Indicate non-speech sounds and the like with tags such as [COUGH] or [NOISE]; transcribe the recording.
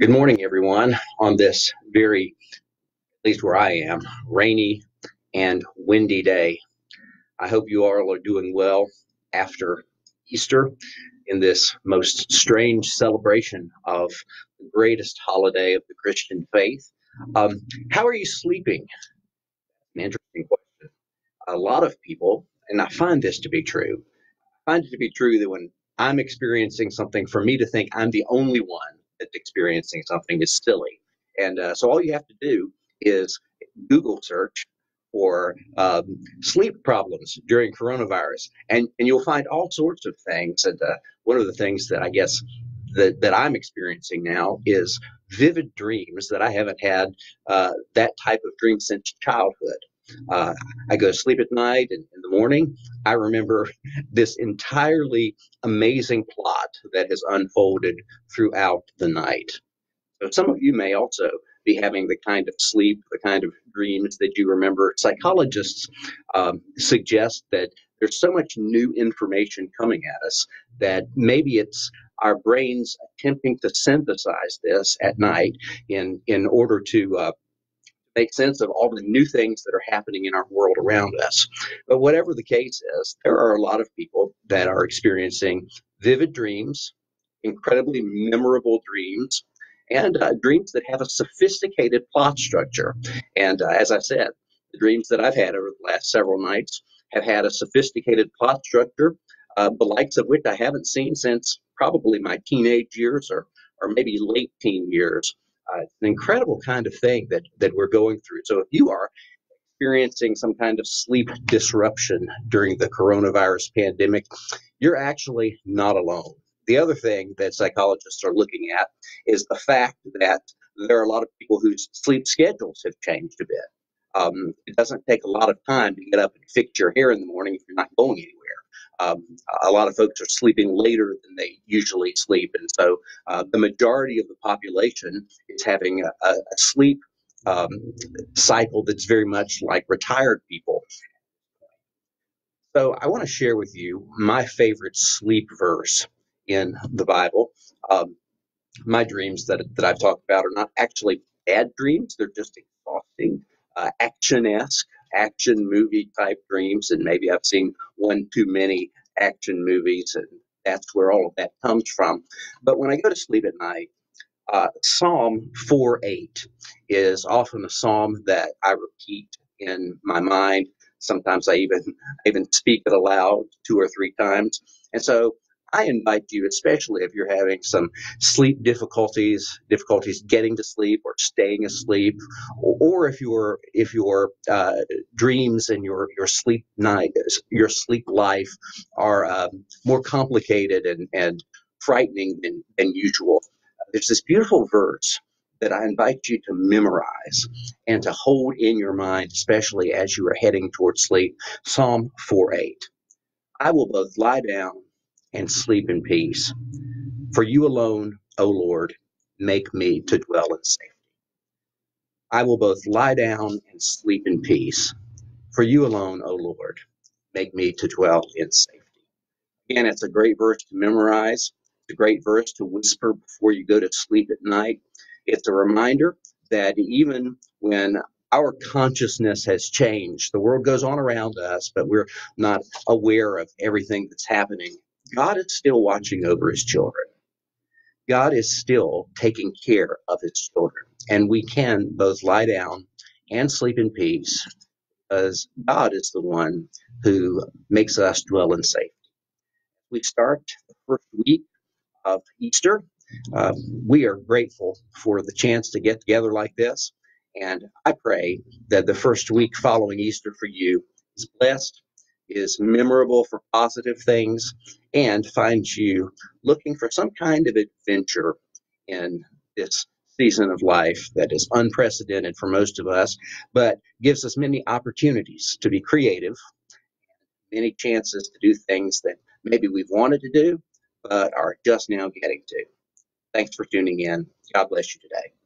Good morning, everyone, on this very, at least where I am, rainy and windy day. I hope you all are doing well after Easter in this most strange celebration of the greatest holiday of the Christian faith. Um, how are you sleeping? An interesting question. A lot of people, and I find this to be true, I find it to be true that when I'm experiencing something, for me to think I'm the only one that's experiencing something is silly. And uh, so all you have to do is Google search for um, sleep problems during coronavirus, and, and you'll find all sorts of things. And uh, one of the things that I guess that, that I'm experiencing now is vivid dreams that I haven't had uh, that type of dream since childhood. Uh, I go to sleep at night, and in the morning, I remember [LAUGHS] this entirely amazing plot that has unfolded throughout the night. So some of you may also be having the kind of sleep, the kind of dreams that you remember. Psychologists um, suggest that there's so much new information coming at us that maybe it's our brains attempting to synthesize this at night in in order to uh, make sense of all the new things that are happening in our world around us. But whatever the case is, there are a lot of people that are experiencing vivid dreams, incredibly memorable dreams, and uh, dreams that have a sophisticated plot structure. And uh, as I said, the dreams that I've had over the last several nights have had a sophisticated plot structure, uh, the likes of which I haven't seen since probably my teenage years or, or maybe late teen years uh, it's an incredible kind of thing that that we're going through. So if you are experiencing some kind of sleep disruption during the coronavirus pandemic, you're actually not alone. The other thing that psychologists are looking at is the fact that there are a lot of people whose sleep schedules have changed a bit. Um, it doesn't take a lot of time to get up and fix your hair in the morning if you're not going anywhere um, a lot of folks are sleeping later than they usually sleep. And so uh, the majority of the population is having a, a sleep um, cycle that's very much like retired people. So I want to share with you my favorite sleep verse in the Bible. Um, my dreams that, that I've talked about are not actually bad dreams, they're just exhausting, uh, action esque action movie type dreams, and maybe I've seen one too many action movies, and that's where all of that comes from. But when I go to sleep at night, uh, Psalm 4 8 is often a psalm that I repeat in my mind. Sometimes I even I even speak it aloud two or three times. And so I invite you, especially if you're having some sleep difficulties, difficulties getting to sleep or staying asleep, or, or if your if your uh, dreams and your your sleep night, your sleep life are um, more complicated and and frightening than, than usual. There's this beautiful verse that I invite you to memorize and to hold in your mind, especially as you are heading towards sleep. Psalm 4 8. I will both lie down and sleep in peace. For you alone, O Lord, make me to dwell in safety. I will both lie down and sleep in peace. For you alone, O Lord, make me to dwell in safety. Again, it's a great verse to memorize. It's a great verse to whisper before you go to sleep at night. It's a reminder that even when our consciousness has changed, the world goes on around us, but we're not aware of everything that's happening God is still watching over his children. God is still taking care of his children. And we can both lie down and sleep in peace because God is the one who makes us dwell in safety. We start the first week of Easter. Uh, we are grateful for the chance to get together like this. And I pray that the first week following Easter for you is blessed is memorable for positive things and finds you looking for some kind of adventure in this season of life that is unprecedented for most of us, but gives us many opportunities to be creative, many chances to do things that maybe we've wanted to do, but are just now getting to. Thanks for tuning in. God bless you today.